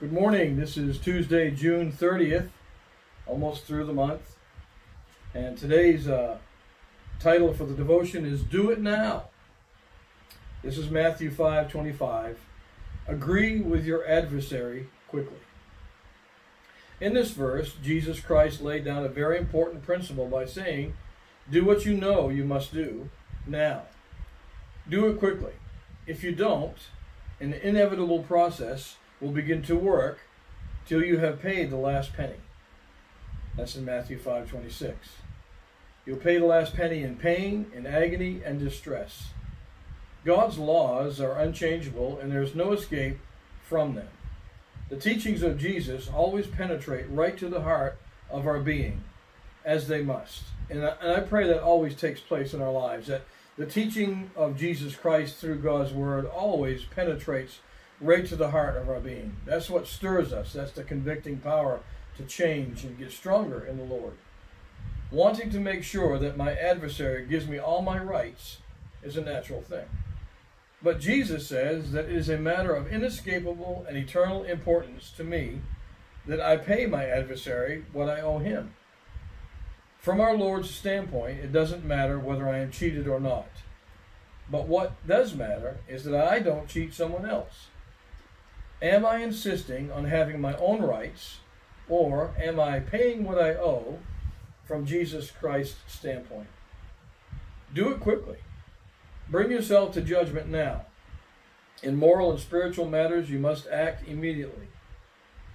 Good morning. This is Tuesday, June 30th, almost through the month. And today's uh, title for the devotion is Do It Now. This is Matthew 5 25. Agree with your adversary quickly. In this verse, Jesus Christ laid down a very important principle by saying, Do what you know you must do now. Do it quickly. If you don't, an inevitable process will begin to work till you have paid the last penny. That's in Matthew 5:26. You'll pay the last penny in pain, in agony, and distress. God's laws are unchangeable and there's no escape from them. The teachings of Jesus always penetrate right to the heart of our being, as they must. And I, and I pray that always takes place in our lives, that the teaching of Jesus Christ through God's Word always penetrates right to the heart of our being. That's what stirs us. That's the convicting power to change and get stronger in the Lord. Wanting to make sure that my adversary gives me all my rights is a natural thing. But Jesus says that it is a matter of inescapable and eternal importance to me that I pay my adversary what I owe him. From our Lord's standpoint, it doesn't matter whether I am cheated or not. But what does matter is that I don't cheat someone else. Am I insisting on having my own rights, or am I paying what I owe from Jesus Christ's standpoint? Do it quickly. Bring yourself to judgment now. In moral and spiritual matters, you must act immediately.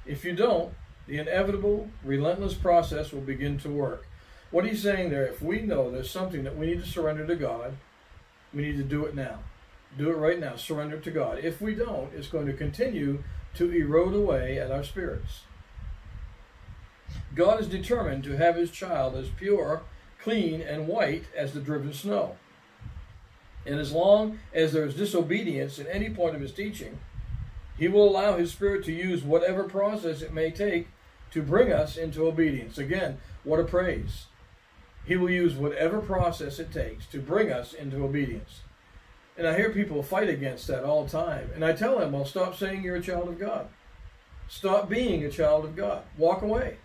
If you don't, the inevitable, relentless process will begin to work. What he's saying there, if we know there's something that we need to surrender to God, we need to do it now. Do it right now. Surrender to God. If we don't, it's going to continue to erode away at our spirits. God is determined to have his child as pure, clean, and white as the driven snow. And as long as there is disobedience in any point of his teaching, he will allow his spirit to use whatever process it may take to bring us into obedience. Again, what a praise. He will use whatever process it takes to bring us into obedience. And I hear people fight against that all the time. And I tell them, well, stop saying you're a child of God. Stop being a child of God. Walk away.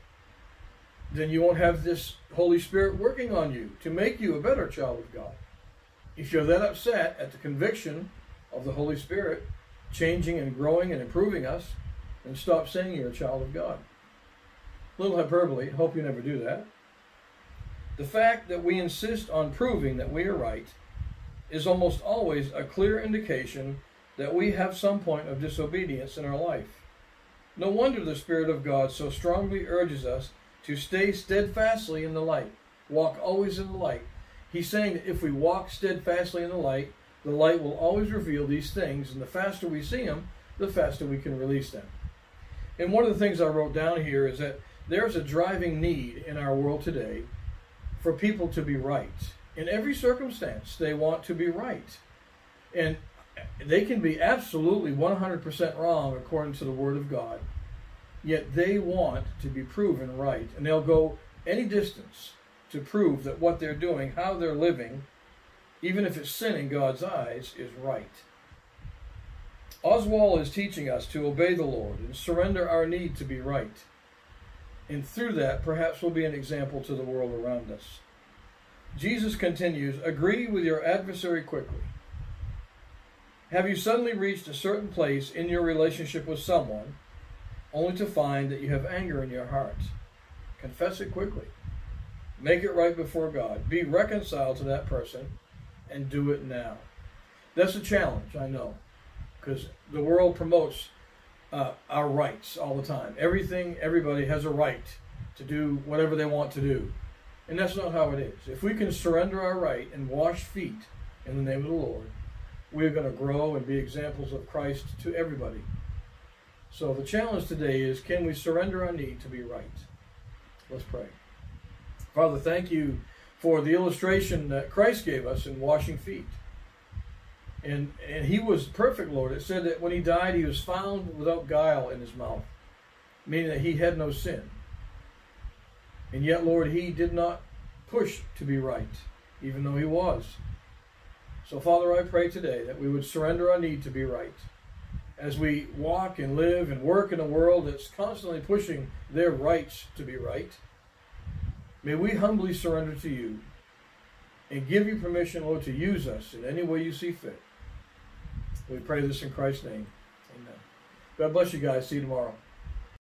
Then you won't have this Holy Spirit working on you to make you a better child of God. If you're that upset at the conviction of the Holy Spirit changing and growing and improving us, then stop saying you're a child of God. Little hyperbole, hope you never do that. The fact that we insist on proving that we are right is almost always a clear indication that we have some point of disobedience in our life. No wonder the Spirit of God so strongly urges us to stay steadfastly in the light, walk always in the light. He's saying that if we walk steadfastly in the light, the light will always reveal these things, and the faster we see them, the faster we can release them. And one of the things I wrote down here is that there's a driving need in our world today for people to be right in every circumstance, they want to be right. And they can be absolutely 100% wrong according to the Word of God, yet they want to be proven right. And they'll go any distance to prove that what they're doing, how they're living, even if it's sin in God's eyes, is right. Oswald is teaching us to obey the Lord and surrender our need to be right. And through that, perhaps we'll be an example to the world around us. Jesus continues, agree with your adversary quickly. Have you suddenly reached a certain place in your relationship with someone only to find that you have anger in your heart? Confess it quickly. Make it right before God. Be reconciled to that person and do it now. That's a challenge, I know, because the world promotes uh, our rights all the time. Everything, everybody has a right to do whatever they want to do. And that's not how it is. If we can surrender our right and wash feet in the name of the Lord, we're going to grow and be examples of Christ to everybody. So the challenge today is can we surrender our need to be right? Let's pray. Father, thank you for the illustration that Christ gave us in washing feet. And and he was perfect, Lord. It said that when he died, he was found without guile in his mouth, meaning that he had no sin. And yet, Lord, he did not push to be right, even though he was. So, Father, I pray today that we would surrender our need to be right as we walk and live and work in a world that's constantly pushing their rights to be right, may we humbly surrender to you and give you permission, Lord, to use us in any way you see fit. We pray this in Christ's name. Amen. God bless you guys. See you tomorrow.